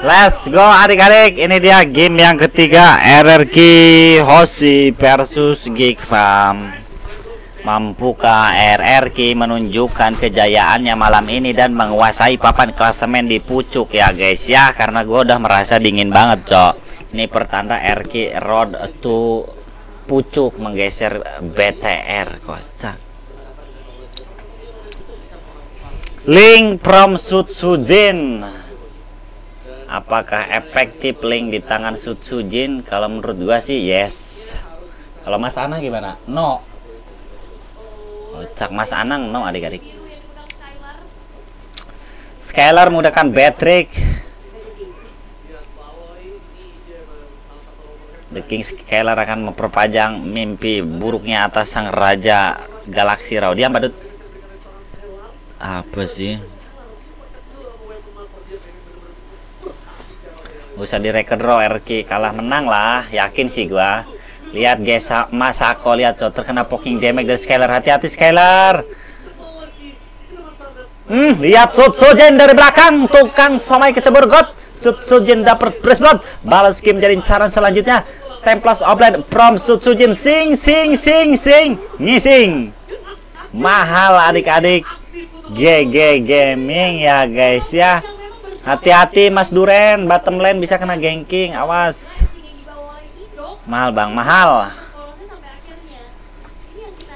Let's go adik-adik. Ini dia game yang ketiga RRQ Hoshi versus Geek Farm. Mampukah RRQ menunjukkan kejayaannya malam ini Dan menguasai papan klasemen di pucuk ya guys? Ya Karena gue udah merasa dingin banget cok. Ini pertanda RQ Road to pucuk menggeser BTR kocak. Link from Sutsujin apakah efektif link di tangan Sutsujin kalau menurut gua sih yes. Kalau Mas Ana gimana? No. Cak Mas Anang no adik-adik. Skylar mudahkan Patrick The King Skylar akan memperpanjang mimpi buruknya atas sang raja galaksi Raw dia badut. Apa sih usah di record draw RK kalah menang lah. Yakin sih gua. Lihat guys Mas Ako lihat cok terkena poking damage dari Skylar hati-hati Skylar hmm lihat Sud Sujen dari belakang. Tukang somai kecebur god Sud Sujen dapat press blood. Balas game jadi saran selanjutnya. Templas Oblet from Sud Sujin sing sing sing sing. Ngising. Mahal adik-adik. GG Gaming ya guys ya Hati-hati Mas Duren, bottom lane bisa kena ganking, awas. Mahal Bang, mahal.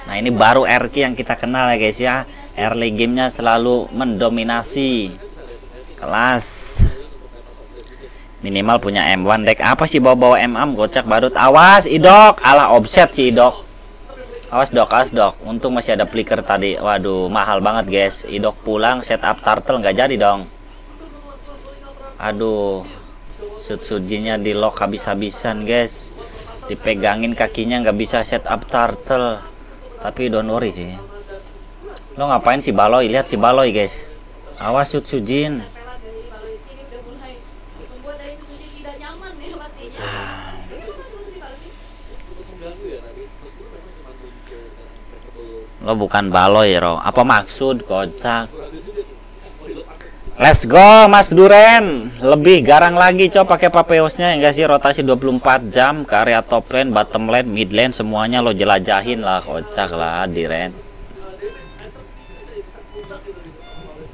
Nah, ini baru RK yang kita kenal ya guys ya. Early gamenya selalu mendominasi. Kelas. Minimal punya M1 deck. Apa sih bawa-bawa MM gocak badut. Awas, idok. Alah offset sih idok. Awas dok, awas dok. Untung masih ada flicker tadi. Waduh, mahal banget guys. Idok pulang setup turtle nggak jadi dong aduh sud-sujinya di lock habis-habisan guys. Dipegangin kakinya nggak bisa set up turtle. Tapi don't worry sih. Lo ngapain si baloy? Lihat si baloy guys. Awas sud sujin lo bukan baloy ro. Apa maksud kocak Let's go Mas Duren. Lebih garang lagi coba pakai papeosnya enggak sih? Rotasi 24 jam ke area top lane, bottom lane, mid lane semuanya lo jelajahin lah kocak lah Diren.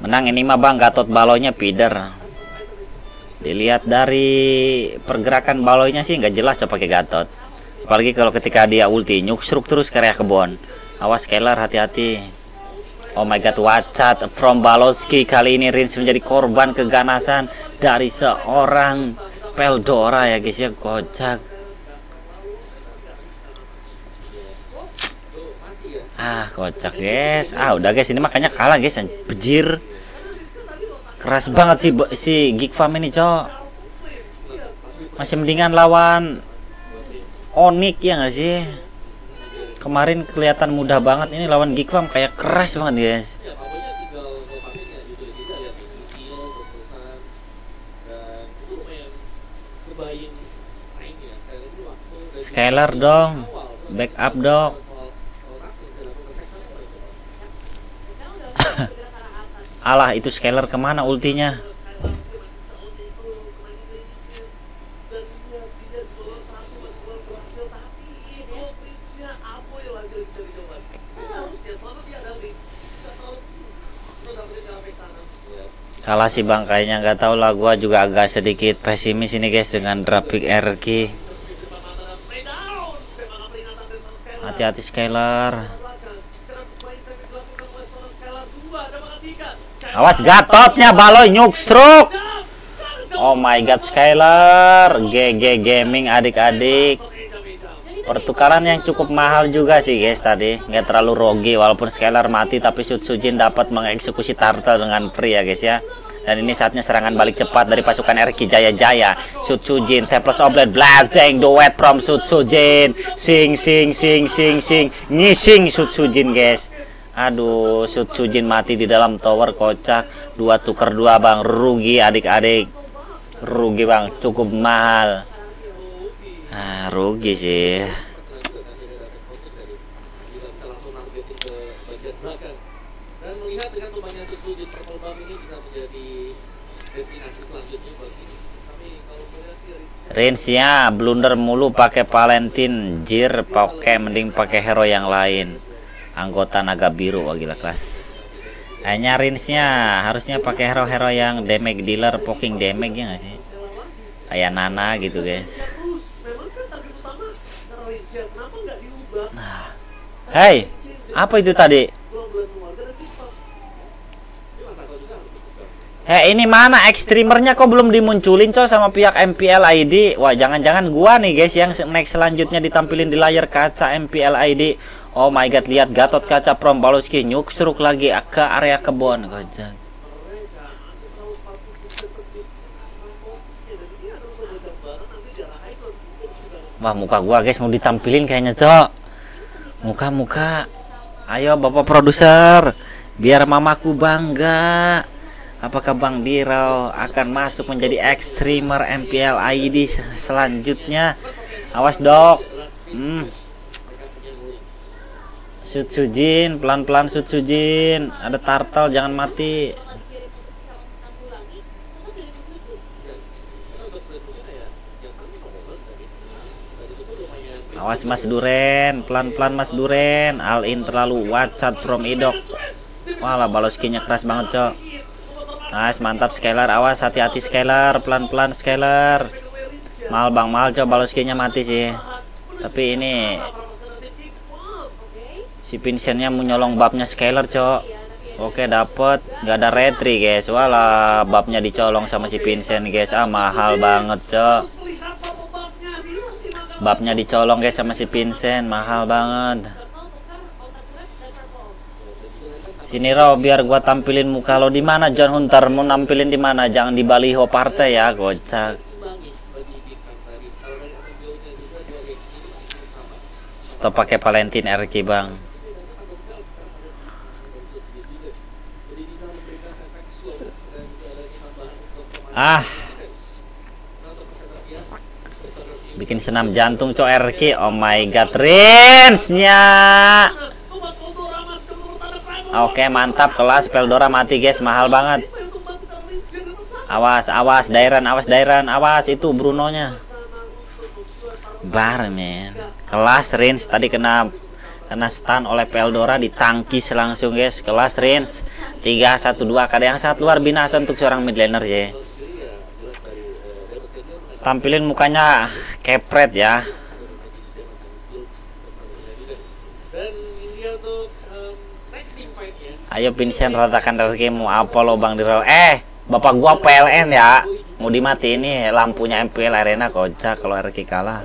Menang ini mah Bang Gatot balonya feeder. Dilihat dari pergerakan balonya sih nggak jelas coba pakai Gatot. Apalagi kalau ketika dia ulti nyuksruk terus ke area kebon. Awas Keller hati-hati Oh my god, wacat from Baloski kali ini Rins menjadi korban keganasan dari seorang Peldora ya guys ya kocak. Ah kocak guys. Ah udah guys ini makanya kalah guys bejir. Keras banget sih si Geek Farm ini cok. Masih mendingan lawan Onik ya nggak sih? Kemarin kelihatan mudah banget. Ini lawan Geekfarm kayak keras banget guys. Skylar dong. Backup dong alah itu Skylar ke mana ultinya kalah sih bang. Kayaknya nggak tahu lah. Gua juga agak sedikit pesimis ini guys dengan grafik RQ hati-hati Skylar. Awas gatotnya baloy. Nyuksruk oh my god Skylar. GG gaming adik-adik. Pertukaran yang cukup mahal juga sih guys tadi. Nggak terlalu rogi walaupun Skylar mati tapi Sujin dapat mengeksekusi Turtle dengan free ya guys ya dan ini saatnya serangan balik cepat dari pasukan Erki Jaya Jaya Sutsujin Teplos Oblet Blazing duet from Sutsujin sing sing sing sing sing. Ngising Sutsujin guys. Aduh Sutsujin mati di dalam tower kocak. Dua tuker dua bang. Rugi adik-adik. Rugi bang. Cukup mahal. Ah rugi sih dan melihat dengan tumbangnya Suku di Purple Bomb ini bisa menjadi destinasi range-nya blunder mulu pakai Valentine jir pakai mending pakai hero yang lain. Anggota naga biru wah gila kelas. Hanya range-nya harusnya pakai hero-hero yang damage dealer poking damage ya gak sih? Kayak Nana gitu guys. Nah. Hei apa itu tadi Eh ini mana? Ekstremernya kok belum dimunculin cow sama pihak MPL ID Wah jangan-jangan gua nih guys yang next selanjutnya ditampilin di layar kaca MPL ID Oh my god lihat Gatot kaca Prom Baloski nyuksruk lagi ke area kebun. Gojek. Wah muka gua guys mau ditampilin kayaknya cok. Muka-muka Ayo bapak produser Biar mamaku bangga Apakah Bang Dirau akan masuk menjadi ekstremer MPL ID selanjutnya? Awas dok. Hmm. Sud Sujin, pelan-pelan Sud Sujin. Ada turtle, jangan mati. Awas Mas Duren, pelan-pelan Mas Duren. All in terlalu wacat from idok. Walah baloskinya keras banget, Cok. Nice, mantap scaler. Awas hati-hati scaler, pelan-pelan scaler. Mal Bang Mal coba baloskinya mati sih. Tapi ini si Vincentnya mau nyolong babnya scaler, Cok. Oke, dapet. Gak ada retri, guys. Walah, babnya dicolong sama si Vincent, guys. Ah, mahal banget, Cok. Babnya dicolong, guys, sama si Vincent. Mahal banget. Sini Ro, biar gua tampilin muka lo di mana John Hunter mau nampilin di mana? Jangan di baliho partai ya, gocak. Stop pakai Valentine RK, Bang. Ah. Bikin senam jantung cok RK. Oh my god, range-nya. Oke mantap kelas Peldora mati guys mahal banget. Awas awas Dairan awas Dairan awas itu Bruno nya Bar men. Kelas range tadi kena kena stun oleh Peldora ditangkis langsung guys. Kelas range 312 kada yang sangat luar binasa untuk seorang mid laner ya. Tampilin mukanya kepret ya Ayo Vincent ratakan rezekimu apa lo Bang Diro? Eh, bapak gua PLN ya. Mau dimati ini lampunya MPL Arena kocak kalau RK kalah.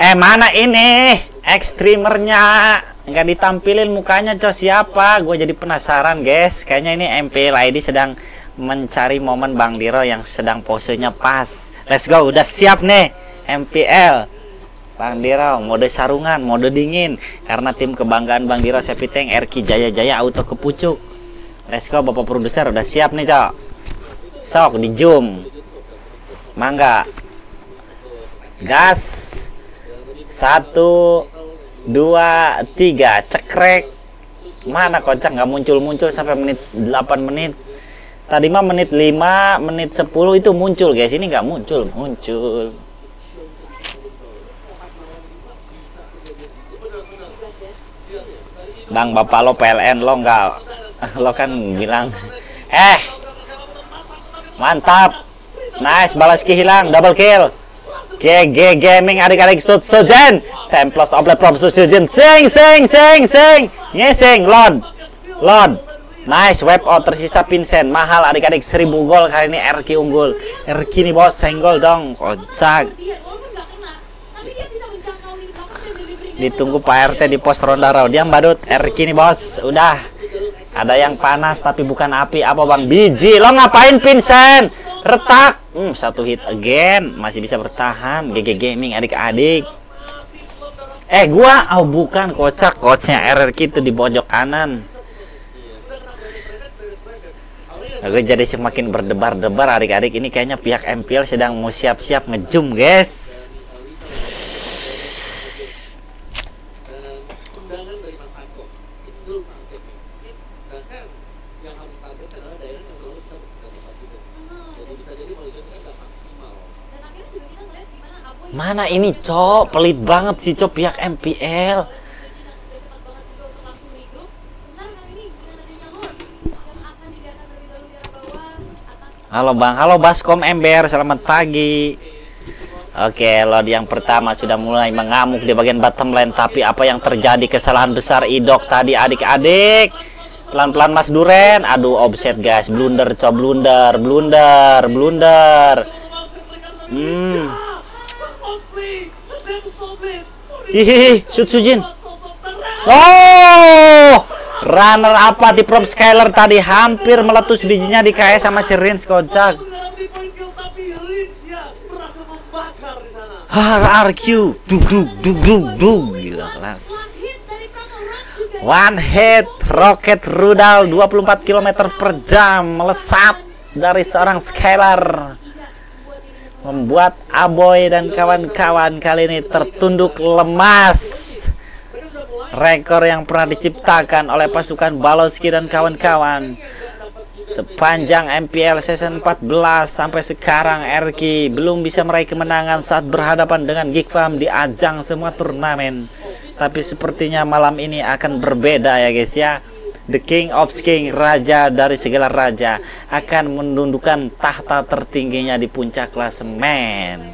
Eh, mana ini? Ekstremernya nggak ditampilin mukanya coy siapa? Gue jadi penasaran, guys. Kayaknya ini MPL ID sedang mencari momen Bang Diro yang sedang posenya pas. Let's go, udah siap nih MPL. Bang Diro mode sarungan mode dingin. Karena tim kebanggaan Bang Diro Sepiteng Erki Jaya Jaya auto kepucuk. Let's go bapak produser udah siap nih cok. Sok di zoom. Mangga. Gas. Satu dua tiga. Cekrek. Mana kocak nggak muncul-muncul sampai menit 8 menit. Tadi mah menit 5 menit 10 itu muncul guys. Ini nggak muncul muncul Bang bapak lo PLN lo enggak lo kan bilang eh mantap nice balas ki hilang double kill. GG Gaming adik-adik sud sujen Templos the Prom sujen sing sing sing sing. Nyesing lord lord Nice web out tersisa Vincent mahal adik-adik 1000 gol kali ini RQ unggul. RQ nih bos senggol dong kocak ditunggu Pak RT di pos ronda raw. Dia badut R kini bos. Udah. Ada yang panas tapi bukan api. Apa bang? Biji. Lo ngapain Vincent? Retak. Hmm, satu hit again. Masih bisa bertahan. GG Gaming adik-adik. Eh gua? Oh bukan. Kocak. Coachnya RR itu di pojok kanan. Gue jadi semakin berdebar-debar adik-adik. Ini kayaknya pihak MPL sedang mau siap-siap ngejum guys Mana ini cok, pelit banget sih cok pihak MPL. Halo Bang, halo Baskom Ember, selamat pagi. Oke, lo yang pertama sudah mulai mengamuk di bagian bottom lane, tapi apa yang terjadi kesalahan besar Idok tadi adik-adik? Pelan-pelan Mas Duren. Aduh, offset guys, blunder, coba blunder, blunder, blunder. Hmm. Hihihi, shoot Sujin. Oh! Runner apa di Prop Skyler tadi hampir meletus bijinya di KS sama si Rins kocak. RRQ dug dug dug dug dug gila kelas. One hit roket rudal 24 km per jam melesat dari seorang Skylar membuat Aboy dan kawan-kawan kali ini tertunduk lemas. Rekor yang pernah diciptakan oleh pasukan Baloski dan kawan-kawan sepanjang MPL season 14 sampai sekarang Erki belum bisa meraih kemenangan saat berhadapan dengan Geekfam di ajang semua turnamen. Tapi sepertinya malam ini akan berbeda ya guys ya The King of King, raja dari segala raja, akan menundukkan tahta tertingginya di puncak klasemen.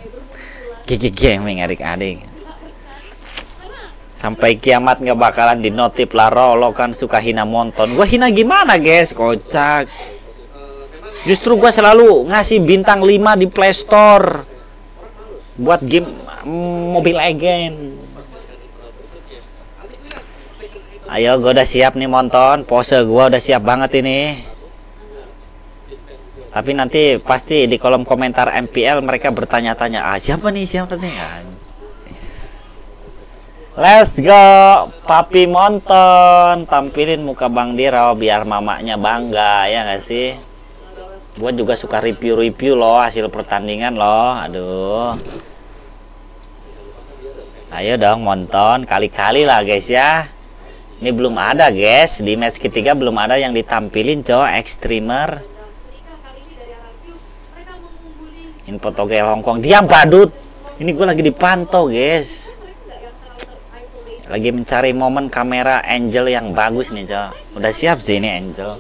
Gigi Gaming adik-adik. Sampai kiamat nggak bakalan dinotip lah rolo kan suka hina monton. Gue hina gimana guys? Kocak. Justru gue selalu ngasih bintang 5 di playstore buat game mobil legend ayo gue udah siap nih monton. Pose gue udah siap banget ini. Tapi nanti pasti di kolom komentar MPL mereka bertanya-tanya ah siapa nih? Siapa nih? Let's go, papi monton, tampilin muka Bang Diro biar mamanya bangga ya nggak sih? Gue juga suka review-review loh hasil pertandingan loh, aduh. Ayo dong monton, kali-kali lah guys ya. Ini belum ada guys, di match ketiga belum ada yang ditampilin cowok ekstremer. Info togel Hongkong, diam badut. Ini gue lagi dipantau guys. Lagi mencari momen kamera Angel yang bagus nih cok udah siap sih ini Angel.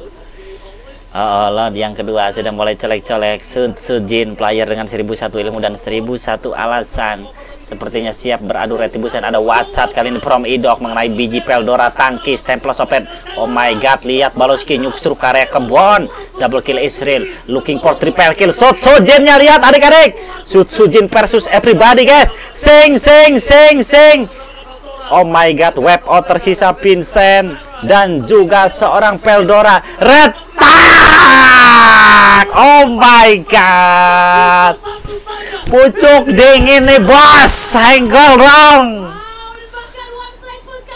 Oh Allah yang kedua sudah mulai colek-colek Sud Sujin player dengan 1001 ilmu dan 1001 alasan Sepertinya siap beradu retribution Ada WhatsApp kali ini from Idok mengenai biji Peldora tangkis Templos Open Oh my god lihat Baloski nyukstru karya kebon. Double kill Israel. Looking for triple kill. Sud Sujinnya lihat adik-adik. Sud Sujin versus everybody guys. Sing sing sing sing. Oh my god, web out tersisa Vincent dan juga seorang Peldora. Retak. Oh my god. Pucuk dingin nih bos, senggol dong.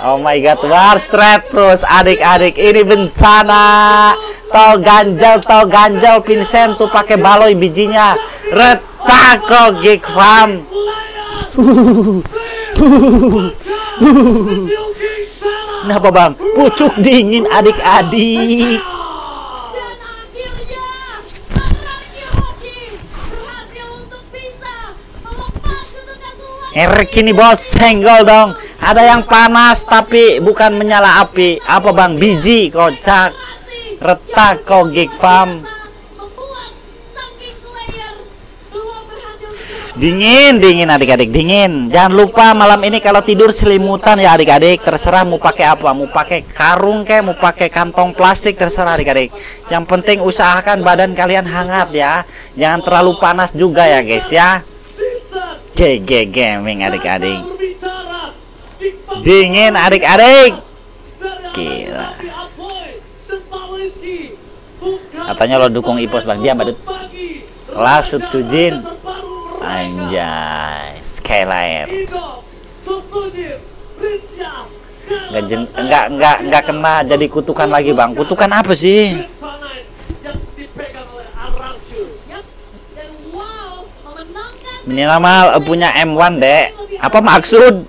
Oh my god, war terus adik-adik ini bencana. Tol ganjal, tol ganjal Vincent tuh pakai baloi bijinya. Retak kok gig farm. Kenapa bang? Pucuk dingin adik-adik. Erik ini bos senggol dong. Ada yang panas tapi bukan menyala api. Apa bang? Biji kocak. Retak kok gig farm. Dingin, dingin adik-adik, dingin. Jangan lupa malam ini kalau tidur selimutan ya adik-adik. Terserah mau pakai apa, mau pakai karung kayak, mau pakai kantong plastik terserah adik-adik. Yang penting usahakan badan kalian hangat ya. Jangan terlalu panas juga ya guys ya. GG gaming adik-adik. Dingin adik-adik. Gila. Katanya lo dukung Ipos Bang. Diam badut. Lasut Sujin. Anjay, Skylair. Enggak enggak enggak enggak kena jadi kutukan lagi, Bang. Kutukan apa sih? Minimal punya M1, Dek. Apa maksud?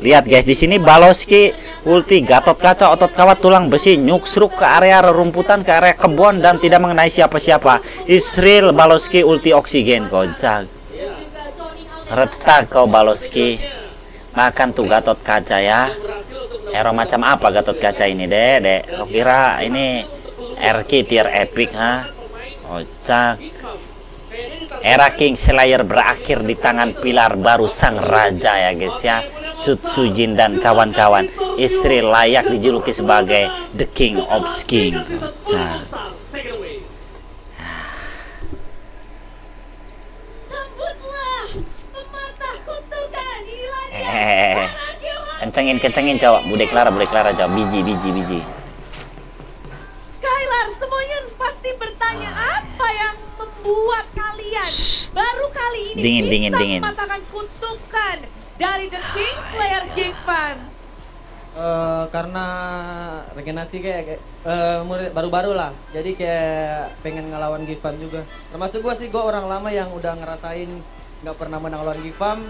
Lihat guys, di sini Baloski Ulti Gatot Kaca otot kawat tulang besi nyuksruk ke area rerumputan ke area kebun dan tidak mengenai siapa-siapa. Israel Baloski ulti oksigen kocak. Retak kau Baloski. Makan tuh Gatot Kaca ya. Hero macam apa Gatot Kaca ini, Dek? Dek, kira ini RK tier epic ha? Kocak. Era King Slayer berakhir di tangan pilar baru sang raja ya guys ya. Sud Sujin dan kawan-kawan. Istri layak dijuluki sebagai The King of King. Eh, dewa kencengin kencengin cowok. Bude Clara, bude Clara cowok. Biji, biji, biji. Kalian baru kali ini Dingin, bisa dingin, dingin. mematahkan kutukan dari The King Slayer King Fan Eh, karena regenerasi kayak, kayak eh, baru-baru lah. Jadi kayak pengen ngelawan Gifam juga. Termasuk gua sih gua orang lama yang udah ngerasain nggak pernah menang lawan Gifam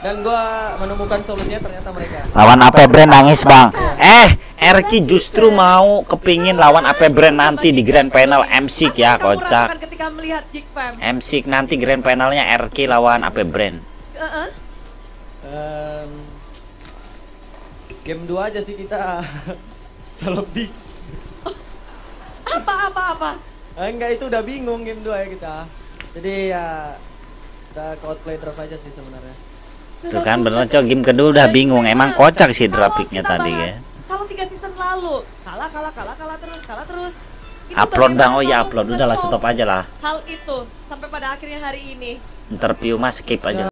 dan gua menemukan solusinya ternyata mereka. Lawan AP Brand nangis bang. Eh, Erki justru mau kepingin lawan AP Brand nanti di Grand Final MC ya kocak. MC nanti Grand Finalnya Erki lawan AP Brand. Heeh. Em, game 2 aja sih kita lebih apa apa apa Eh, enggak itu udah bingung game 2 ya kita jadi ya kita ke outplay draft aja sih sebenarnya Tuh kan bener cok game kedua udah bingung. Emang kocak sih grafiknya tadi ya. Tiga season lalu kalah kalah kalah kalah terus kalah terus. Itu Upload bang, oh ya upload udah lah stop aja lah. Hal itu sampai pada akhirnya hari ini. Interview mas skip aja.